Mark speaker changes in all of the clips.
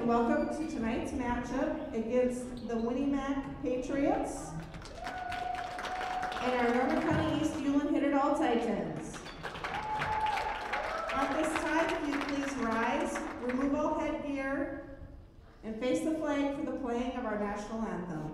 Speaker 1: And welcome to tonight's matchup against the Win-E-Mac Patriots and our Norman County East It All Titans. At this time, if you please rise, remove all headgear, and face the flag for the playing of our national anthem.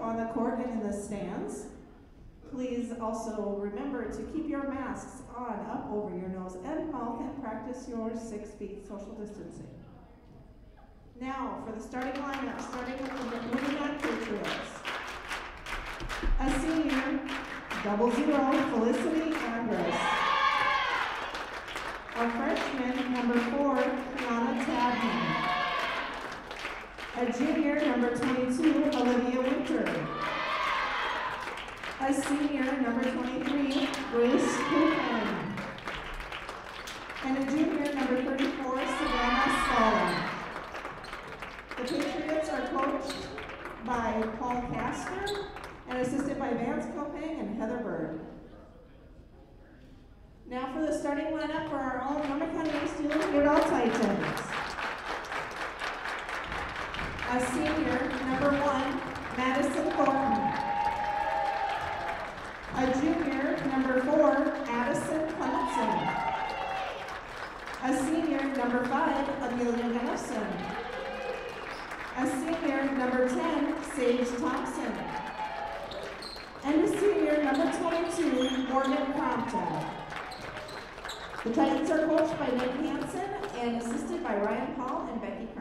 Speaker 1: On the court and in the stands. Please also remember to keep your masks on up over your nose and mouth and practice your six feet social distancing. Now, for the starting lineup, starting with the Win-E-Mac Patriots. A senior, double zero, Felicity Andrus. A freshman, number four, Kiana Tabman. A junior, number 22, Olivia Winter. A senior, number 23, Grace Cookman. And a junior, number 34, Savannah Sala. The Patriots are coached by Paul Castor and assisted by Vance Kopang and Heather Bird. Now for the starting lineup for our own Norman County Steelers Good All Titans. A senior, number one, Madison Thornton. A junior, number four, Addison Clementson. A senior, number five, Amelia Nelson. A senior, number 10, Sage Thompson. And a senior, number 22, Morgan Crompton. The Titans are coached by Nick Hansen and assisted by Ryan Paul and Becky.